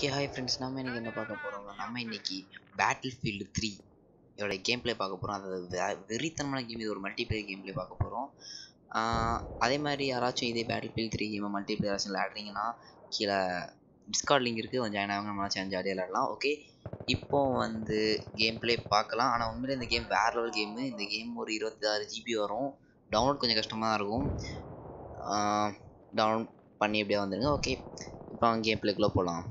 Okay hi friends நம்ம இன்னைக்கு என்ன பார்க்க போகிறோம்னா நம்ம இன்னைக்கு பேட்டில் ஃபீல்டு த்ரீ இதோட கேம் ப்ளே பார்க்க போகிறோம் அது வே- வெறித்தனமான கேம் இது ஒரு மல்டிபிளேயர் கேம் ப்ளே பார்க்க போகிறோம் அதே மாதிரி யாராச்சும் இதே பேட்டில் ஃபீல்டு த்ரீ கேமை மல்டிபிளேயர் யாராச்சும் விளையாடுறீங்கன்னா கீழே டிஸ்கார்ட் லிங்க் இருக்குது கொஞ்சம் ஜாயின் ஆகுங்க நம்மளாச்சும் அஞ்சு ஜாலியாக விளாடலாம் ஓகே இப்போ வந்து கேம் ப்ளே பார்க்கலாம். ஆனால் உண்மையிலே இந்த கேம் வேறு லெவல் கேமு இந்த கேம் ஒரு இருபத்தி ஆறு ஜிபி வரும். டவுன்லோட் கொஞ்சம் கஷ்டமாக தான் இருக்கும். டவுன்லோட் பண்ணி எப்படியா வந்துடுங்க. ஓகே இப்போ கேம் பிளேக்குள்ளே போகலாம்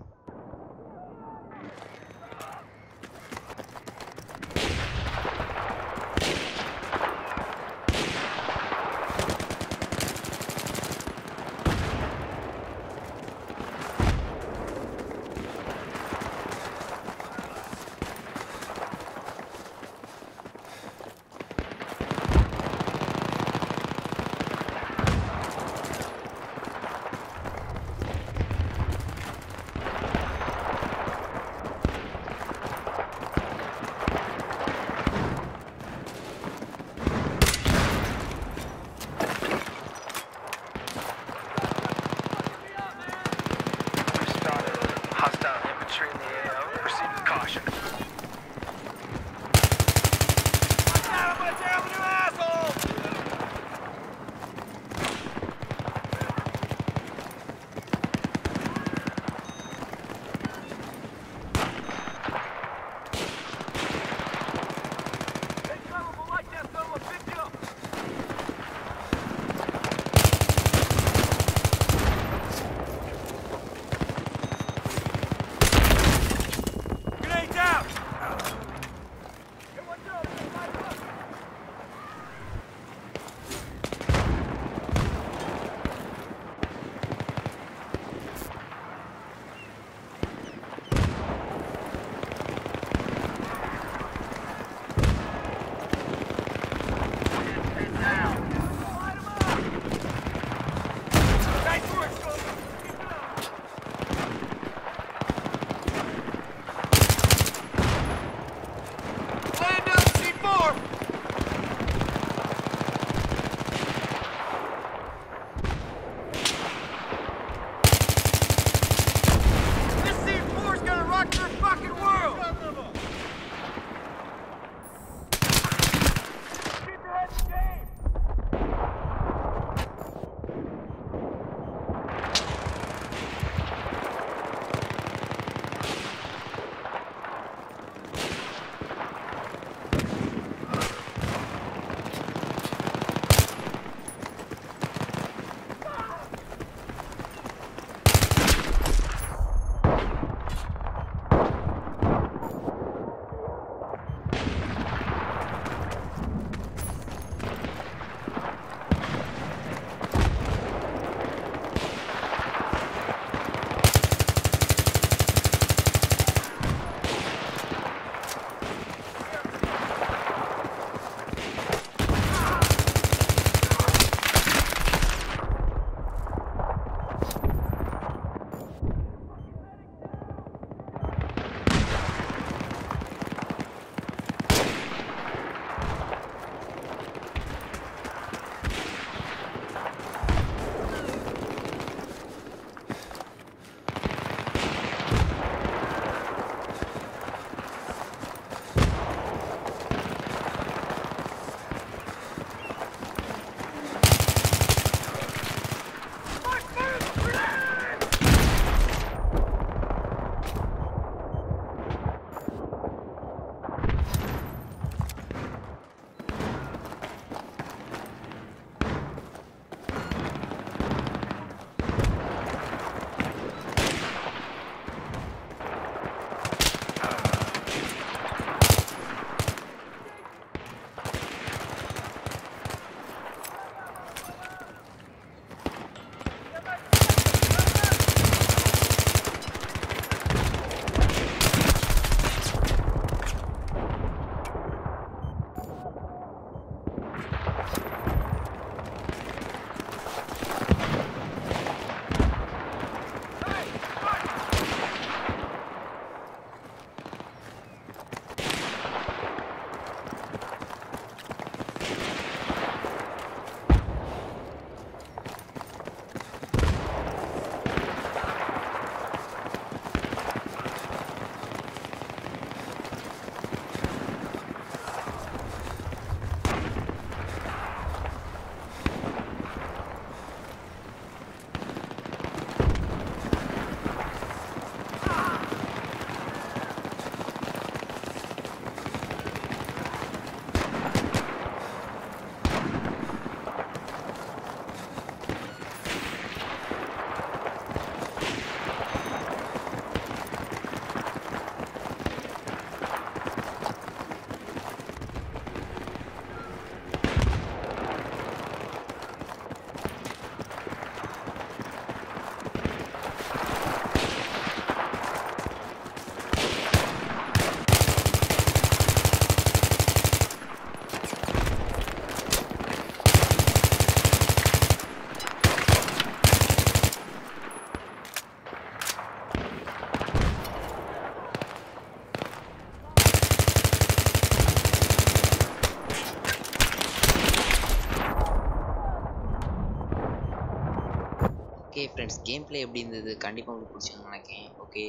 ஓகே ஃப்ரெண்ட்ஸ் கேம் பிளே எப்படி இருந்தது? கண்டிப்பாக உங்களுக்கு பிடிச்சிருக்குன்னு நினைக்கிறேன். ஓகே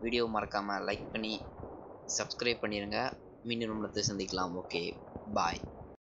வீடியோ மறக்காமல் லைக் பண்ணி சப்ஸ்கிரைப் பண்ணிடுங்க மீண்டும் நம்மளத்தை சந்திக்கலாம். Okay bye